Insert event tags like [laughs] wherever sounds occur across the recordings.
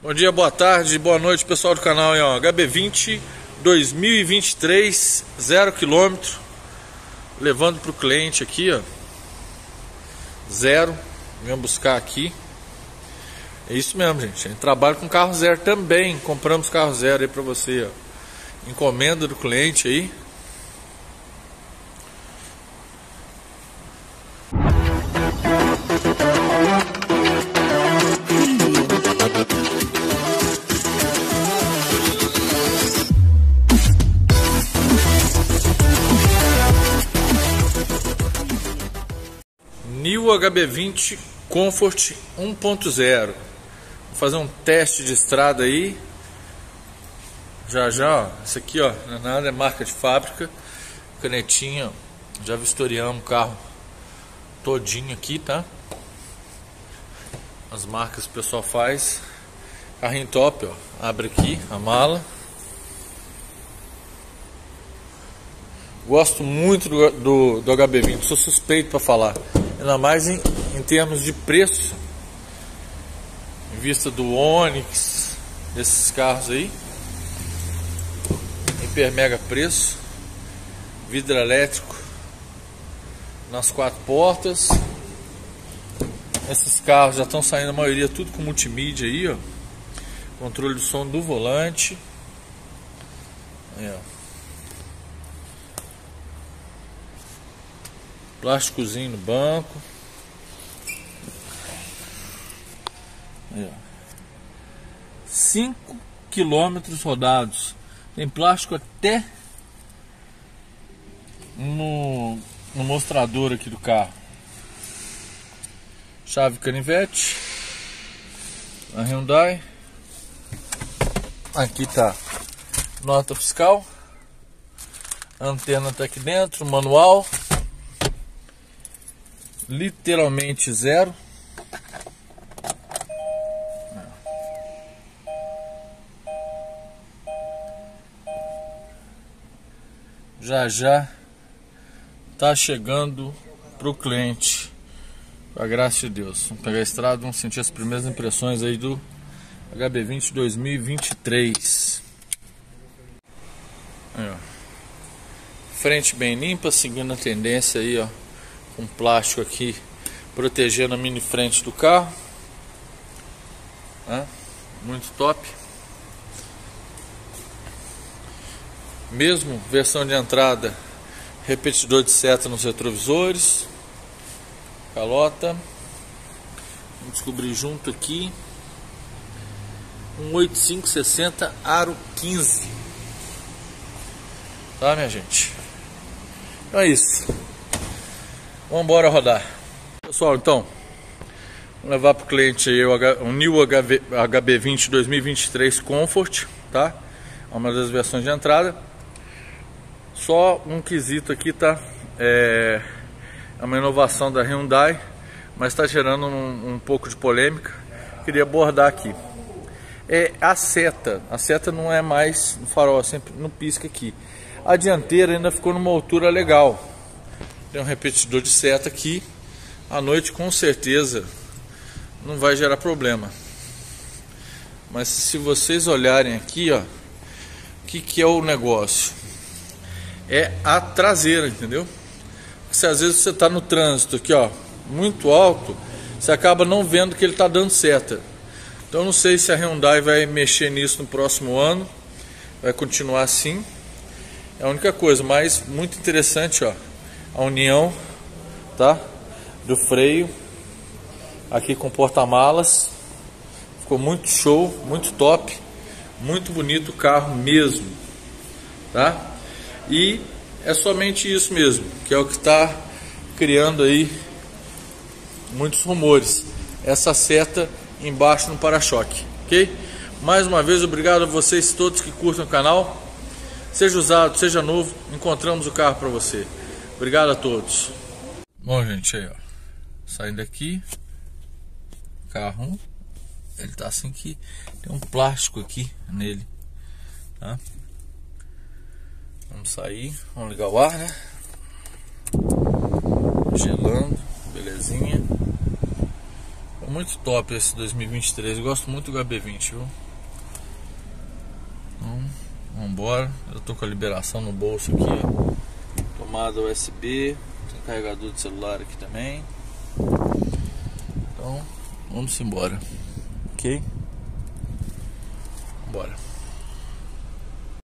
Bom dia, boa tarde, boa noite pessoal do canal ó, HB20 2023 0 km levando para o cliente aqui ó. Zero. Vem buscar aqui. É isso mesmo gente. A gente trabalha com carro zero também. Compramos carro zero aí para você ó. encomenda do cliente aí HB20 Comfort 1.0 Vou fazer um teste de estrada aí. Já já, ó, esse aqui ó, não é nada, é marca de fábrica. Canetinha, já vistoriamos o carro todinho aqui, tá? As marcas que o pessoal faz. Carrinho top, ó, abre aqui a mala. Gosto muito do, do, do HB20, sou suspeito para falar ainda mais em, em termos de preço, em vista do Onix, desses carros aí, hiper mega preço, vidro elétrico nas quatro portas. Esses carros já estão saindo a maioria tudo com multimídia aí, ó. Controle do som do volante. Aí, ó. Plásticozinho no banco. Aí, ó. 5 quilômetros rodados. Tem plástico até no, no mostrador aqui do carro. Chave canivete. A Hyundai. Aqui tá nota fiscal. Antena tá aqui dentro, manual literalmente zero. Já já tá chegando pro cliente. A graça de Deus. Vamos pegar a estrada, vamos sentir as primeiras impressões aí do HB20 2023. Aí, ó. Frente bem limpa, seguindo a tendência aí, ó com plástico aqui protegendo a mini frente do carro. É, muito top. Mesmo versão de entrada, repetidor de seta nos retrovisores. Calota. Vamos descobrir junto aqui. Um 8560 Aro 15. Tá, minha gente? Então é isso. Vamos embora rodar. Pessoal, então, vamos levar para o cliente o, New HB, HB20 2023 Comfort, tá? É uma das versões de entrada. Só um quesito aqui, tá? É, é uma inovação da Hyundai, mas está gerando um, um pouco de polêmica. Queria abordar aqui. É a seta. A seta não é mais no farol, é sempre no pisca aqui. A dianteira ainda ficou numa altura legal tem um repetidor de seta aqui. À noite com certeza não vai gerar problema. Mas se vocês olharem aqui, ó, o que, que é o negócio? É a traseira, entendeu? Se às vezes você está no trânsito aqui, ó, muito alto, você acaba não vendo que ele está dando seta. Então não sei se a Hyundai vai mexer nisso no próximo ano, vai continuar assim. É a única coisa, mas muito interessante, ó a união, tá? Do freio aqui com porta-malas. Ficou muito show, muito top, muito bonito o carro mesmo, tá? E é somente isso mesmo, que é o que está criando aí muitos rumores. Essa seta embaixo no para-choque, ok? Mais uma vez, obrigado a vocês todos que curtam o canal. Seja usado, seja novo, encontramos o carro para você. Obrigado a todos. Bom, gente, aí, ó. Saindo aqui. Carro. Ele tá assim que tem um plástico aqui nele, tá? Vamos sair, vamos ligar o ar, né? Gelando, belezinha. Muito top esse 2023. Eu gosto muito do HB20, viu? Então, vambora. Eu tô com a liberação no bolso aqui. Tomada USB, tem carregador de celular aqui também. Então, vamos embora. Ok? Bora.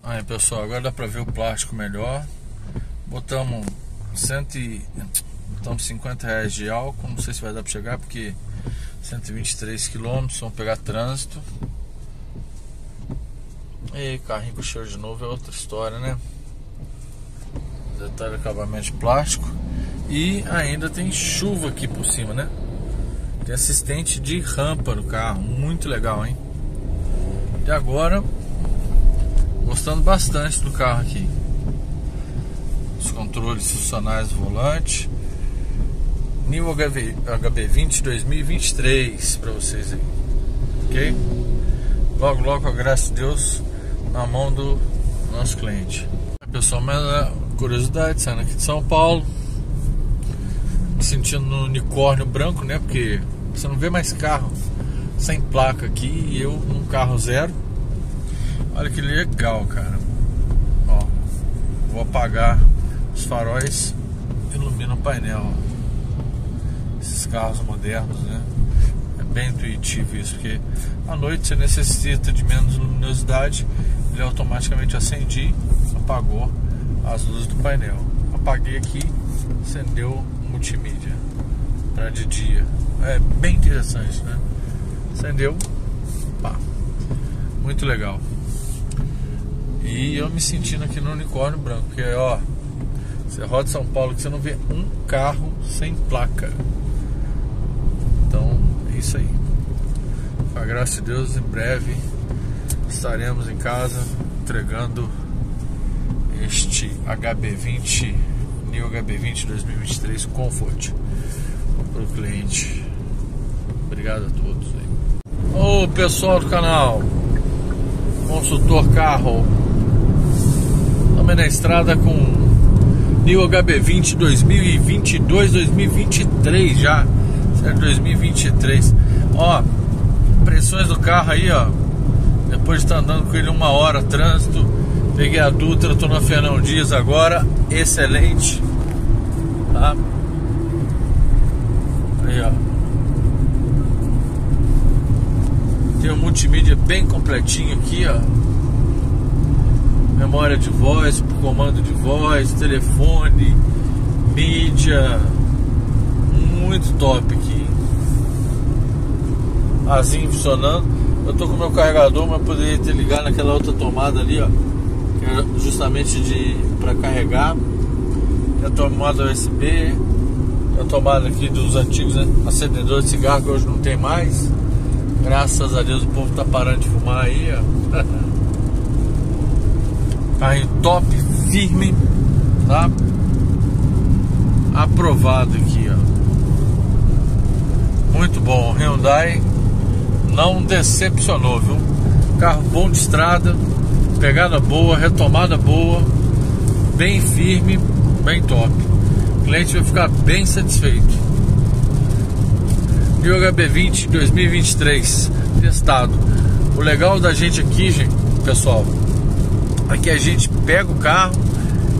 Aí pessoal, agora dá pra ver o plástico melhor. Botamos 150 reais de álcool, não sei se vai dar pra chegar porque 123 quilômetros, vamos pegar trânsito. E carrinho com cheiro de novo é outra história, né? Detalhe acabamento de plástico. E ainda tem chuva aqui por cima, né? Tem assistente de rampa no carro, muito legal, hein? E agora, gostando bastante do carro aqui. Os controles funcionais do volante. New HB, HB20 2023 para vocês aí. Ok? Logo, logo, com a Deus, na mão do nosso cliente. Pessoal, mas curiosidade, saindo aqui de São Paulo, me sentindo no unicórnio branco, né? Porque você não vê mais carro sem placa aqui e eu num carro zero. Olha que legal, cara. Ó, vou apagar os faróis, ilumina o painel. Ó. Esses carros modernos, né? É bem intuitivo isso, porque à noite você necessita de menos luminosidade, ele automaticamente acende, apagou as luzes do painel. Apaguei aqui, acendeu multimídia para de dia. É bem interessante, né? Acendeu, pá, muito legal. E eu me sentindo aqui no unicórnio branco, porque ó, você roda São Paulo que você não vê um carro sem placa. Então, é isso aí. Com a graça de Deus, em breve estaremos em casa entregando este HB20 New HB20 2023 Comfort para o cliente. Obrigado a todos. Ô pessoal do canal, consultor carro, estamos na estrada com New HB20 2022 2023 já, certo? 2023. Ó, pressões do carro aí, ó. Depois de estar andando com ele uma hora, trânsito Peguei a Dutra, tô na Fernão Dias agora, excelente. Tá? Aí, ó. Tem um multimídia bem completinho aqui, ó. Memória de voz, comando de voz, telefone, mídia. Muito top aqui. Azinho funcionando. Eu tô com meu carregador, mas poderia ter ligado naquela outra tomada ali, ó justamente de para carregar. a tomada USB, a tomada aqui dos antigos né? acendedores de cigarro que hoje não tem mais. Graças a Deus o povo tá parando de fumar aí, ó. [laughs] Carrinho top, firme, tá? Aprovado aqui, ó. Muito bom, Hyundai não decepcionou, viu? Carro bom de estrada, pegada boa, retomada boa, bem firme, bem top. O cliente vai ficar bem satisfeito. O HB20 2023 testado. O legal da gente aqui, gente, pessoal, é que a gente pega o carro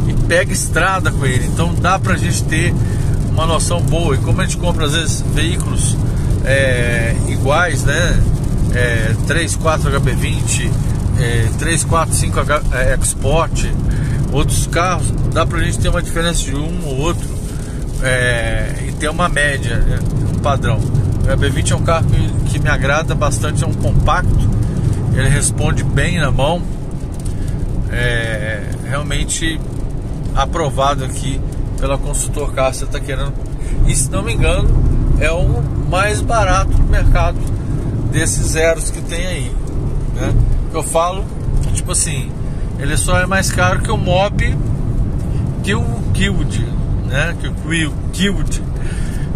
e pega estrada com ele. Então dá pra gente ter uma noção boa. E como a gente compra às vezes veículos é, iguais, né? É, 3, 4 HB20, é, 3, 4, 5 é, Export, outros carros, dá pra gente ter uma diferença de um ou outro é, e ter uma média, né, um padrão. O HB20 é um carro que, que me agrada bastante, é um compacto, ele responde bem na mão, é, realmente aprovado aqui pela consultor você está querendo, e se não me engano, é o mais barato do mercado desses zeros que tem aí, né? Eu falo, tipo assim, ele só é mais caro que o Mob que o Guild, né? Que o Guild.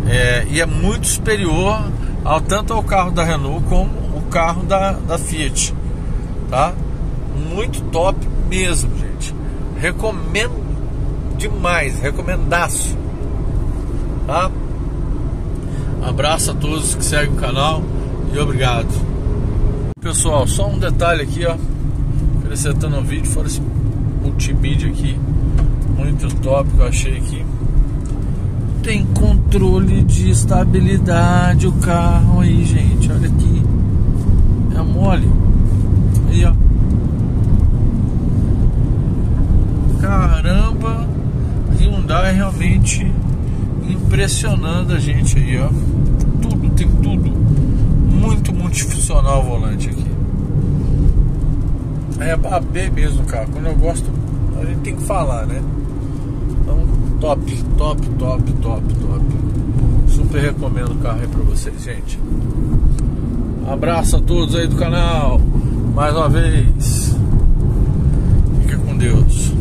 É, e é muito superior ao tanto ao carro da Renault como o carro da, da Fiat, tá? Muito top mesmo, gente. Recomendo demais, recomendaço, tá? Abraço a todos que seguem o canal e obrigado. Pessoal, só um detalhe aqui, ó. Acrescentando o vídeo, fora esse multimídia aqui. Muito top que eu achei aqui. Tem controle de estabilidade o carro aí, gente. Olha aqui. É mole. Aí, ó. Caramba. Hyundai realmente impressionando a gente aí, ó. Tudo, tem tudo. Multifuncional o volante aqui. É a B mesmo, cara. Quando eu gosto, a gente tem que falar, né? Então, top, top, top, top, top. Super recomendo o carro aí pra vocês, gente. Abraço a todos aí do canal. Mais uma vez. Fica com Deus.